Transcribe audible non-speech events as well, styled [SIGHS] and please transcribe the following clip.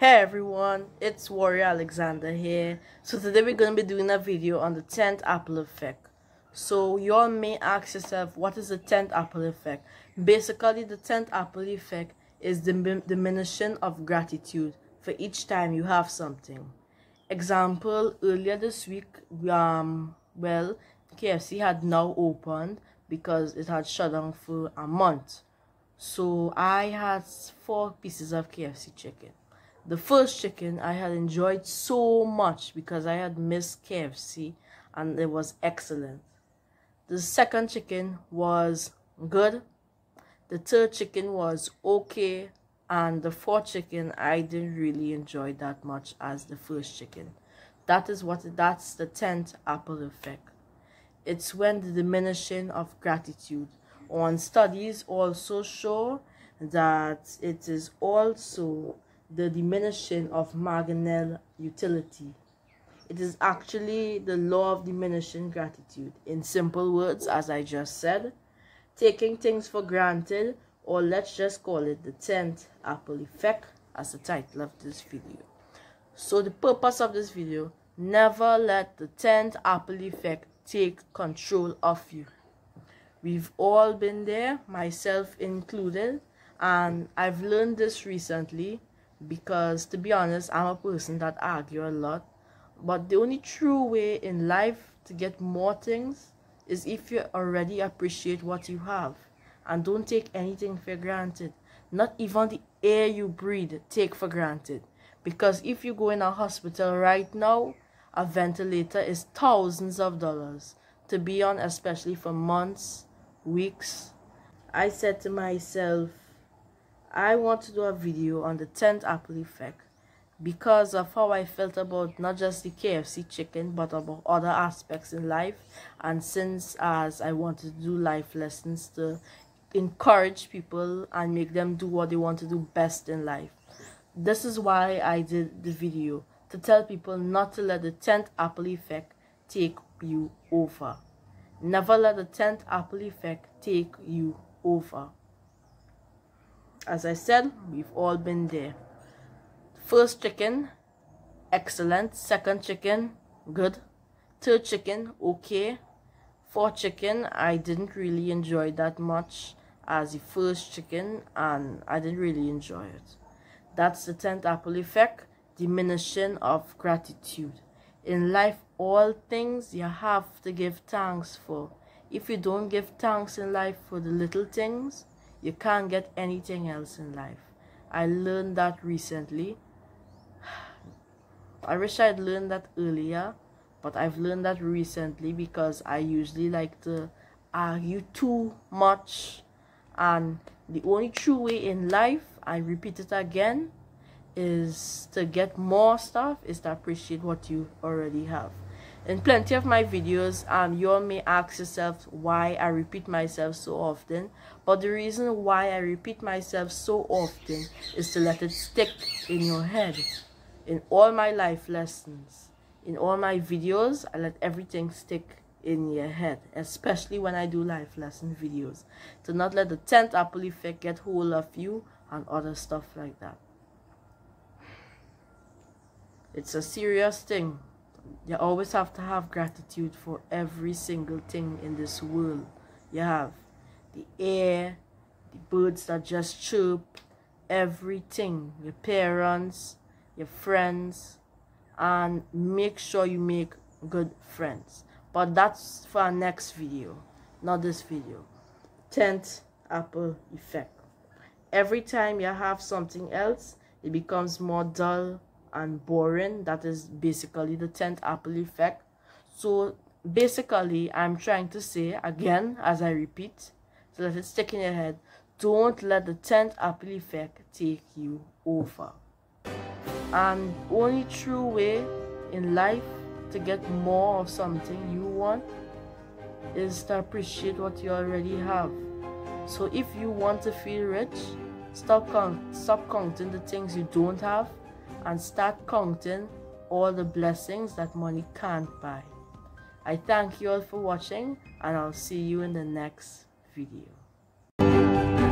Hey everyone, it's Warrior Alexander here. So today we're going to be doing a video on the 10th Apple effect. So you all may ask yourself, what is the 10th Apple effect? Basically, the 10th Apple effect is the diminishing of gratitude for each time you have something. Example, earlier this week, um, well, KFC had now opened because it had shut down for a month. So I had four pieces of KFC chicken the first chicken I had enjoyed so much because I had missed KFC and it was excellent. The second chicken was good. The third chicken was okay. And the fourth chicken I didn't really enjoy that much as the first chicken. That is what that's the 10th apple effect. It's when the diminishing of gratitude. On studies also show that it is also the diminishing of marginal utility. It is actually the law of diminishing gratitude. In simple words, as I just said, taking things for granted, or let's just call it the 10th Apple effect as the title of this video. So the purpose of this video, never let the 10th Apple effect take control of you. We've all been there, myself included, and I've learned this recently because to be honest i'm a person that argue a lot. But the only true way in life to get more things is if you already appreciate what you have. And don't take anything for granted. Not even the air you breathe take for granted. Because if you go in a hospital right now a ventilator is thousands of dollars. To be on especially for months weeks. I said to myself I want to do a video on the 10th Apple effect because of how I felt about not just the KFC chicken but about other aspects in life and since as I want to do life lessons to encourage people and make them do what they want to do best in life. This is why I did the video to tell people not to let the 10th Apple effect take you over. Never let the 10th Apple effect take you over as I said, we've all been there. First chicken, excellent. Second chicken, good. Third chicken, okay. Fourth chicken, I didn't really enjoy that much as the first chicken and I didn't really enjoy it. That's the 10th apple effect, diminishing of gratitude. In life, all things you have to give thanks for. If you don't give thanks in life for the little things, you can't get anything else in life. I learned that recently. [SIGHS] I wish I'd learned that earlier, but I've learned that recently because I usually like to argue too much. And the only true way in life, I repeat it again, is to get more stuff, is to appreciate what you already have in plenty of my videos um you all may ask yourself why i repeat myself so often but the reason why i repeat myself so often is to let it stick in your head. In all my life lessons in all my videos i let everything stick in your head especially when i do life lesson videos. To not let the 10th apple effect get hold of you and other stuff like that. It's a serious thing you always have to have gratitude for every single thing in this world. You have the air, the birds that just chirp, everything, your parents, your friends, and make sure you make good friends. But that's for our next video, not this video. 10th Apple Effect. Every time you have something else, it becomes more dull and boring. That is basically the 10th apple effect. So basically i'm trying to say again as i repeat so that it's stuck in your head don't let the 10th apple effect take you over. And only true way in life to get more of something you want is to appreciate what you already have. So if you want to feel rich stop count stop counting the things you don't have and start counting all the blessings that money can't buy. I thank you all for watching and I'll see you in the next video.